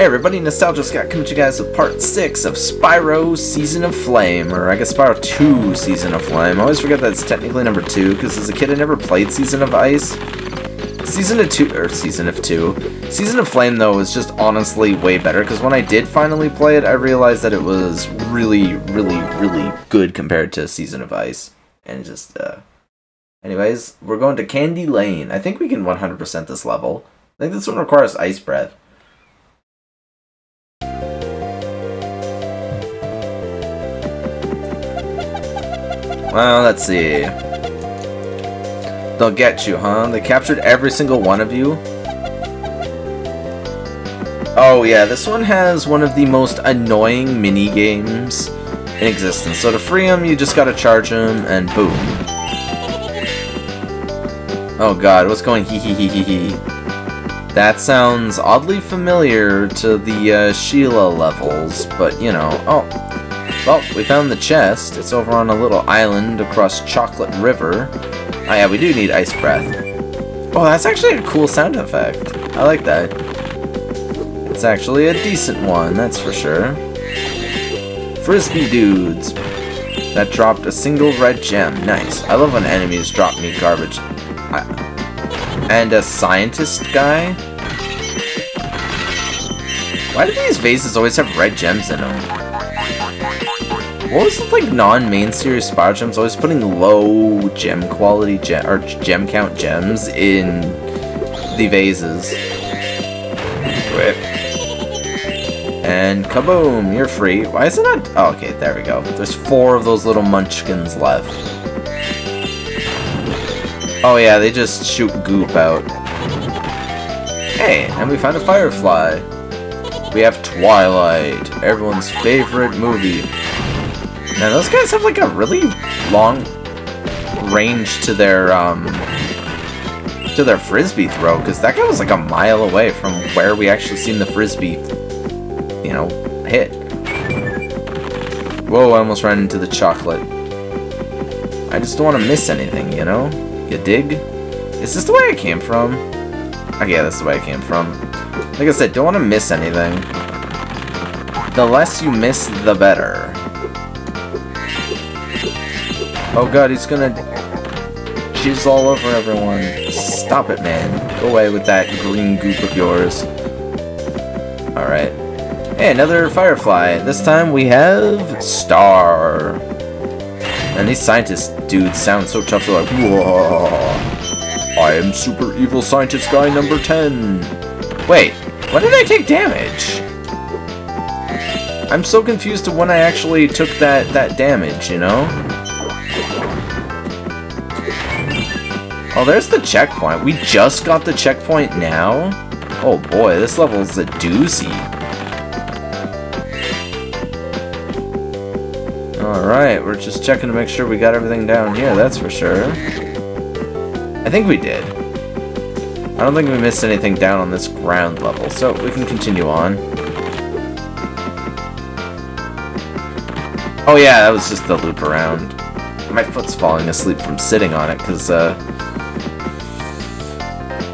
Hey everybody, Nostalgia Scott coming to you guys with part 6 of Spyro Season of Flame, or I guess Spyro 2 Season of Flame. I always forget that it's technically number 2, because as a kid I never played Season of Ice. Season of 2, or Season of 2. Season of Flame, though, is just honestly way better, because when I did finally play it, I realized that it was really, really, really good compared to Season of Ice. And just, uh... Anyways, we're going to Candy Lane. I think we can 100% this level. I think this one requires Ice Breath. Well, let's see. They'll get you, huh? They captured every single one of you? Oh yeah, this one has one of the most annoying mini games in existence. So to free them, you just gotta charge them, and boom. Oh god, what's going hee hee hee hee hee? That sounds oddly familiar to the uh, Sheila levels, but you know, oh, well, we found the chest. It's over on a little island across Chocolate River. Oh yeah, we do need Ice Breath. Oh, that's actually a cool sound effect. I like that. It's actually a decent one, that's for sure. Frisbee dudes. That dropped a single red gem. Nice. I love when enemies drop me garbage. I and a scientist guy? Why do these vases always have red gems in them? What was like non-main series Spyro gems always putting low gem quality gem or gem count gems in the vases? Whip. And kaboom, you're free. Why is it not? Oh, okay, there we go. There's four of those little munchkins left. Oh yeah, they just shoot goop out. Hey, and we found a firefly. We have Twilight, everyone's favorite movie. Now those guys have like a really long range to their um to their frisbee throw, because that guy was like a mile away from where we actually seen the frisbee, you know, hit. Whoa, I almost ran into the chocolate. I just don't want to miss anything, you know? You dig? This is this the way I came from? Okay, yeah, that's the way I came from. Like I said, don't want to miss anything. The less you miss, the better. Oh god, he's gonna jizz all over everyone. Stop it, man. Go away with that green goop of yours. Alright. Hey, another Firefly. This time we have Star. And these scientist dudes sound so tough. They're like, Whoa. I am super evil scientist guy number 10. Wait, when did I take damage? I'm so confused to when I actually took that, that damage, you know? Oh, there's the checkpoint. We just got the checkpoint now? Oh boy, this level's a doozy. Alright, we're just checking to make sure we got everything down here, that's for sure. I think we did. I don't think we missed anything down on this ground level, so we can continue on. Oh yeah, that was just the loop around. My foot's falling asleep from sitting on it, because, uh,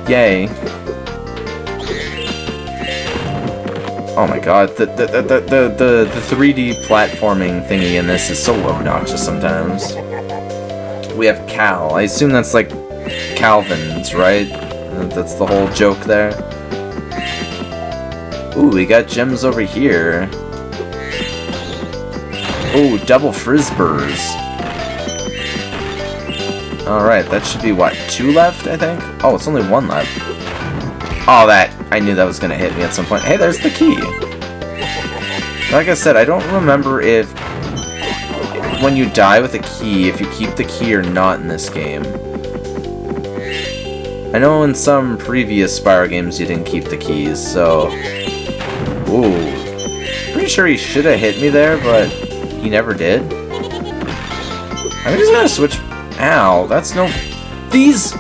Yay. Oh my god, the, the, the, the, the, the 3D platforming thingy in this is so obnoxious sometimes. We have Cal. I assume that's like Calvin's, right? That's the whole joke there. Ooh, we got gems over here. Ooh, double frisbers. Alright, that should be, what, two left, I think? Oh, it's only one left. Oh, that. I knew that was going to hit me at some point. Hey, there's the key. Like I said, I don't remember if when you die with a key, if you keep the key or not in this game. I know in some previous Spyro games you didn't keep the keys, so... Ooh. Pretty sure he should have hit me there, but he never did. I'm just gonna switch Ow, that's no... These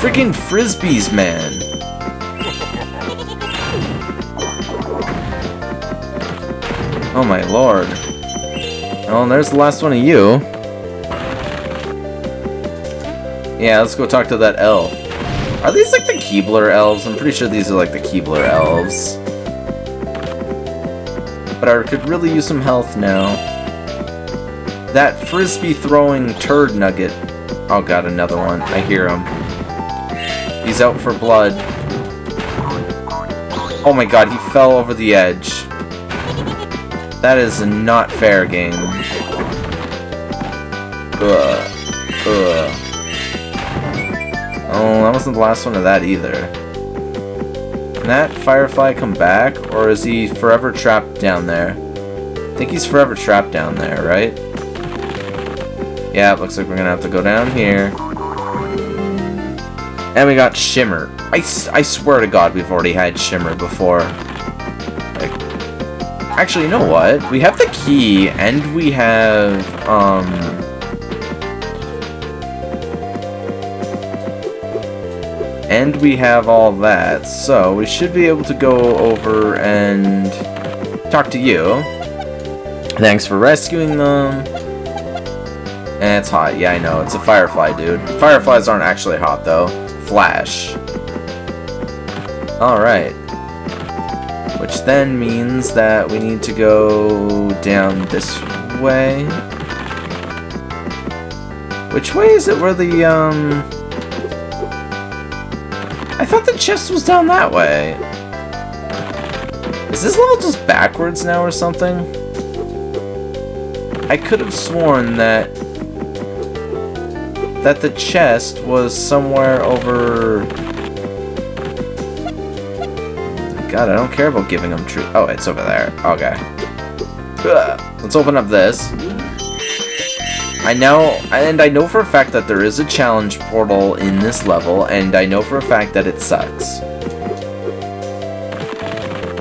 freaking frisbees, man. Oh my lord. Oh, and there's the last one of you. Yeah, let's go talk to that elf. Are these like the Keebler elves? I'm pretty sure these are like the Keebler elves. but I could really use some health now. That frisbee throwing turd nugget. Oh god, another one. I hear him. He's out for blood. Oh my god, he fell over the edge. That is not fair, game. Ugh. Ugh. Oh, that wasn't the last one of that either. Can that Firefly come back, or is he forever trapped down there? I think he's forever trapped down there, right? Yeah, it looks like we're gonna have to go down here. And we got Shimmer. I, I swear to god we've already had Shimmer before. Like, actually, you know what? We have the key, and we have, um... And we have all that, so we should be able to go over and talk to you. Thanks for rescuing them. And it's hot. Yeah, I know. It's a firefly, dude. Fireflies aren't actually hot, though. Flash. Alright. Which then means that we need to go down this way. Which way is it where the, um... I thought the chest was down that way. Is this level just backwards now or something? I could have sworn that that the chest was somewhere over... God, I don't care about giving them tree. Oh, it's over there. Okay. Let's open up this. I know, and I know for a fact that there is a challenge portal in this level, and I know for a fact that it sucks.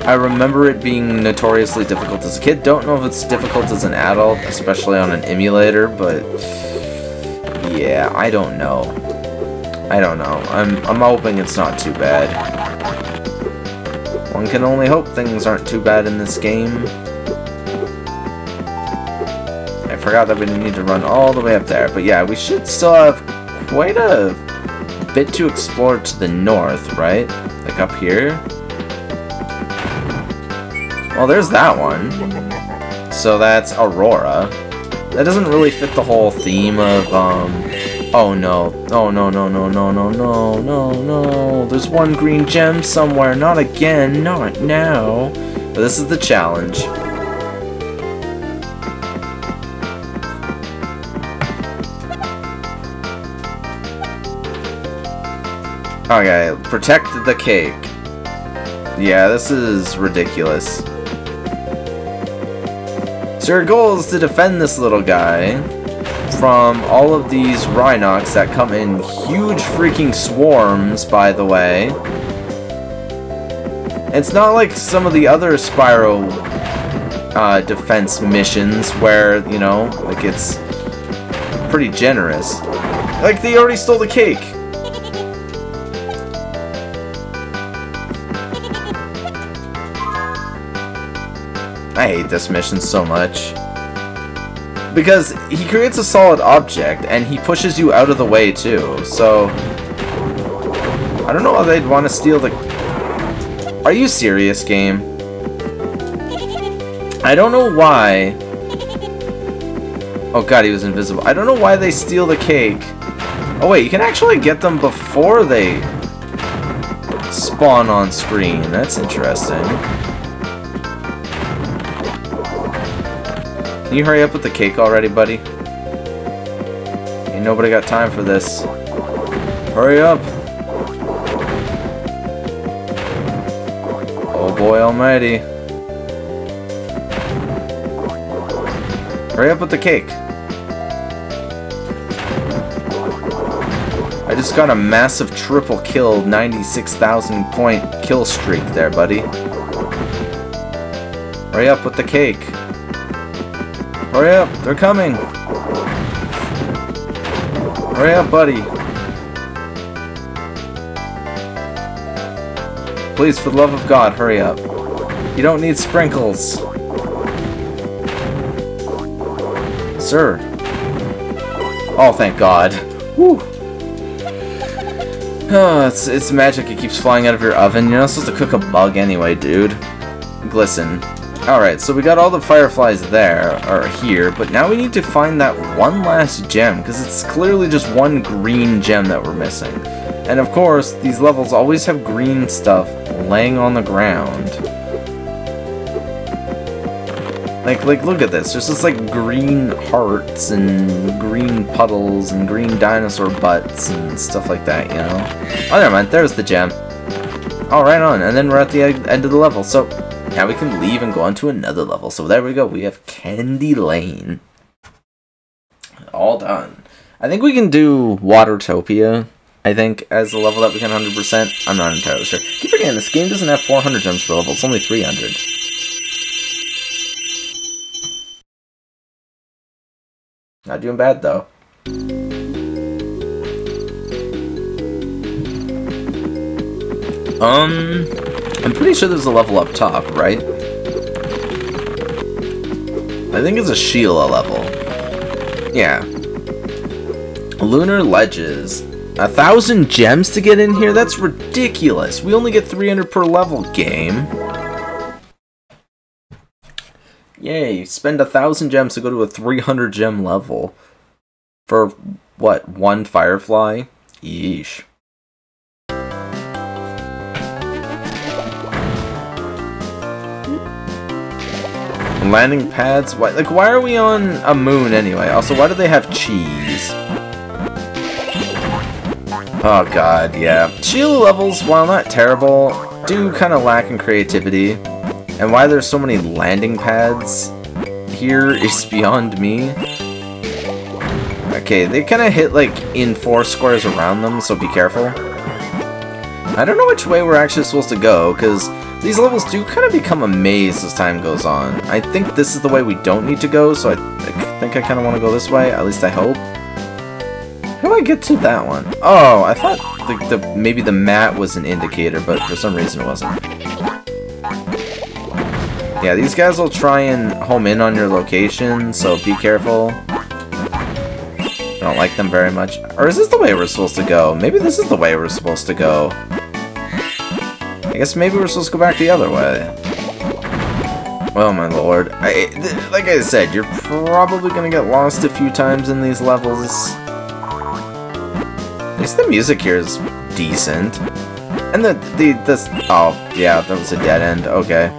I remember it being notoriously difficult as a kid. Don't know if it's difficult as an adult, especially on an emulator, but yeah, I don't know. I don't know. I'm I'm hoping it's not too bad. One can only hope things aren't too bad in this game. I forgot that we need to run all the way up there, but yeah, we should still have quite a bit to explore to the north, right? Like up here. Well, there's that one. So that's Aurora. That doesn't really fit the whole theme of, um... Oh no. Oh no, no, no, no, no, no, no, no. There's one green gem somewhere. Not again. Not now. But this is the challenge. Okay, protect the cake. Yeah, this is ridiculous. So your goal is to defend this little guy from all of these Rhynocs that come in huge freaking swarms, by the way. It's not like some of the other Spyro uh, defense missions where, you know, like it's pretty generous. Like, they already stole the cake. I hate this mission so much. Because he creates a solid object, and he pushes you out of the way, too. So... I don't know why they'd want to steal the... Are you serious, game? I don't know why... Oh god, he was invisible. I don't know why they steal the cake. Oh wait, you can actually get them before they spawn on screen. That's interesting. Can you hurry up with the cake already, buddy? Ain't nobody got time for this. Hurry up! Oh boy almighty. Hurry up with the cake. I just got a massive triple kill, 96,000 point kill streak there, buddy. Hurry up with the cake. Hurry up, they're coming. Hurry up, buddy. Please, for the love of God, hurry up. You don't need sprinkles. Sir. Oh, thank God. Whew. Oh, it's, it's magic. It keeps flying out of your oven. You're not supposed to cook a bug anyway, dude. Glisten. Alright, so we got all the fireflies there, or here, but now we need to find that one last gem, because it's clearly just one green gem that we're missing. And of course, these levels always have green stuff laying on the ground. Like, like, look at this. There's just, like, green hearts and green puddles and green dinosaur butts and stuff like that, you know? Oh, never mind. There's the gem. All right on. And then we're at the end of the level. So, now we can leave and go on to another level. So there we go. We have Candy Lane. All done. I think we can do Watertopia, I think, as a level that we can 100%. I'm not entirely sure. Keep forgetting, this game doesn't have 400 gems per level. It's only 300. Not doing bad, though. Um, I'm pretty sure there's a level up top, right? I think it's a Sheila level. Yeah. Lunar Ledges. A thousand gems to get in here? That's ridiculous. We only get 300 per level, game. Yay, spend a thousand gems to go to a 300 gem level. For, what, one Firefly? Yeesh. Landing pads? Why, like, why are we on a moon anyway? Also, why do they have cheese? Oh god, yeah. Sheila levels, while not terrible, do kind of lack in creativity. And why there's so many landing pads here is beyond me. Okay, they kind of hit, like, in four squares around them, so be careful. I don't know which way we're actually supposed to go, because these levels do kind of become a maze as time goes on. I think this is the way we don't need to go, so I, I think I kind of want to go this way, at least I hope. How do I get to that one? Oh, I thought the, the maybe the mat was an indicator, but for some reason it wasn't. Yeah, these guys will try and home in on your location, so be careful. I don't like them very much. Or is this the way we're supposed to go? Maybe this is the way we're supposed to go. I guess maybe we're supposed to go back the other way. Well, my lord. I, like I said, you're probably gonna get lost a few times in these levels. At least the music here is decent. And the, the, this, oh, yeah, that was a dead end, okay.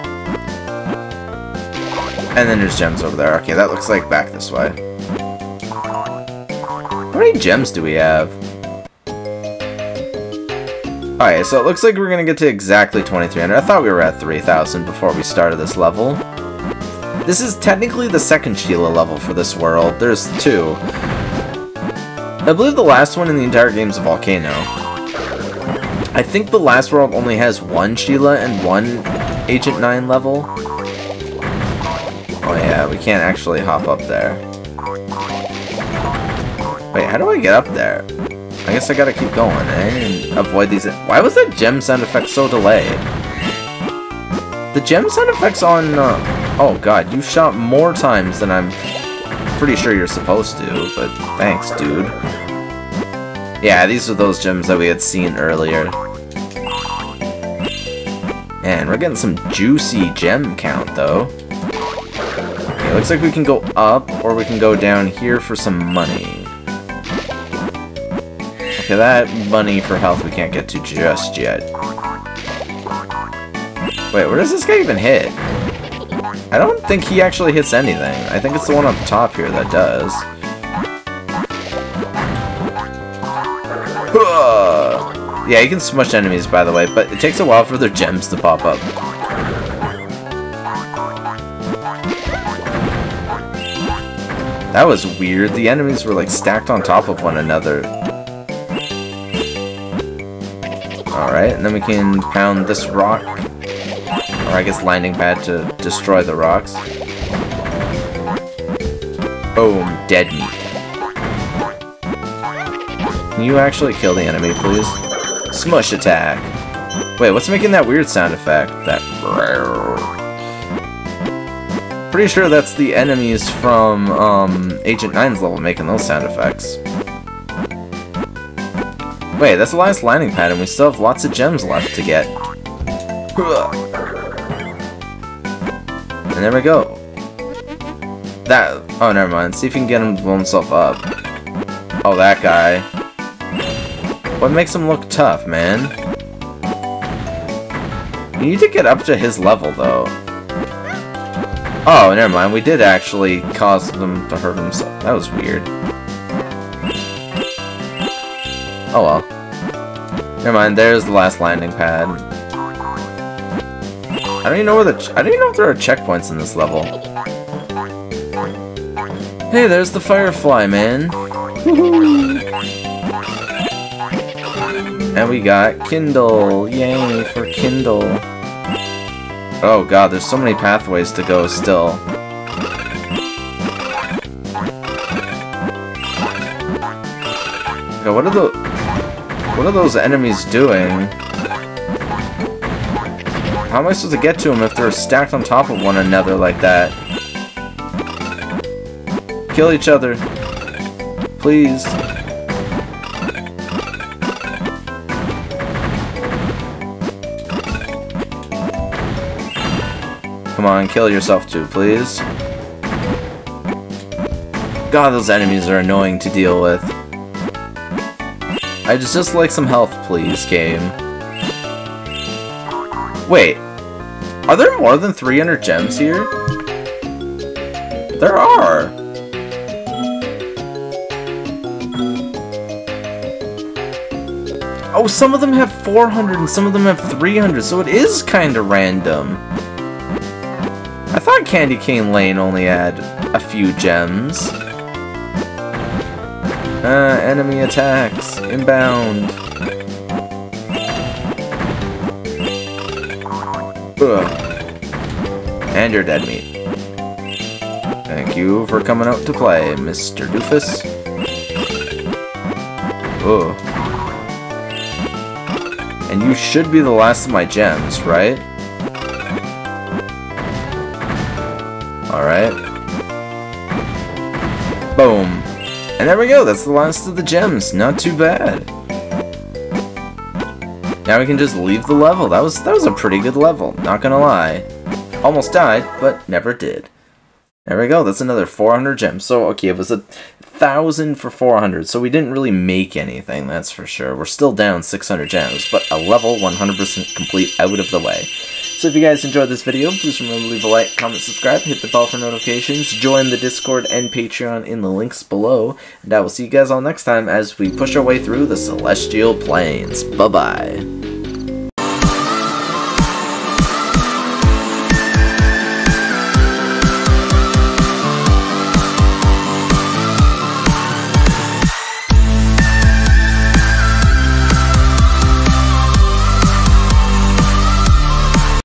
And then there's gems over there. Okay, that looks like back this way. How many gems do we have? Alright, so it looks like we're gonna get to exactly 2300. I thought we were at 3000 before we started this level. This is technically the second Sheila level for this world. There's two. I believe the last one in the entire game is a volcano. I think the last world only has one Sheila and one Agent 9 level. Oh yeah, we can't actually hop up there. Wait, how do I get up there? I guess I gotta keep going, eh? And avoid these... Why was that gem sound effect so delayed? The gem sound effects on... Uh... Oh god, you shot more times than I'm pretty sure you're supposed to, but thanks, dude. Yeah, these are those gems that we had seen earlier. And we're getting some juicy gem count, though. Okay, looks like we can go up, or we can go down here for some money. Okay, that money for health we can't get to just yet. Wait, where does this guy even hit? I don't think he actually hits anything. I think it's the one up top here that does. Yeah, you can smush enemies, by the way, but it takes a while for their gems to pop up. That was weird. The enemies were like stacked on top of one another. Alright, and then we can pound this rock. Or I guess landing pad to destroy the rocks. Boom, dead meat. Can you actually kill the enemy, please? Smush attack. Wait, what's making that weird sound effect? That... Pretty sure that's the enemies from um, Agent 9's level making those sound effects. Wait, that's the last landing pad and we still have lots of gems left to get. And there we go. That, oh, never mind. See if you can get him to blow himself up. Oh, that guy. What makes him look tough, man? You need to get up to his level, though. Oh, never mind. We did actually cause them to hurt himself. That was weird. Oh well. Never mind. There's the last landing pad. I don't even know where the I don't even know if there are checkpoints in this level. Hey, there's the Firefly, man. and we got Kindle. Yay for Kindle. Oh god, there's so many pathways to go still. Okay, what are the... What are those enemies doing? How am I supposed to get to them if they're stacked on top of one another like that? Kill each other. Please. Come on, kill yourself too, please. God, those enemies are annoying to deal with. I just, just like some health, please, game. Wait. Are there more than 300 gems here? There are. Oh, some of them have 400 and some of them have 300, so it is kind of random. I thought Candy Cane Lane only had a few gems. Uh, enemy attacks. Inbound. Ugh. And you're dead meat. Thank you for coming out to play, Mr. Doofus. Ugh. And you should be the last of my gems, right? Alright. And there we go, that's the last of the gems. Not too bad. Now we can just leave the level. That was that was a pretty good level, not gonna lie. Almost died, but never did. There we go, that's another 400 gems. So, okay, it was a thousand for 400, so we didn't really make anything, that's for sure. We're still down 600 gems, but a level 100% complete out of the way. So if you guys enjoyed this video, please remember to leave a like, comment, subscribe, hit the bell for notifications, join the Discord and Patreon in the links below, and I will see you guys all next time as we push our way through the Celestial Plains. Bye-bye.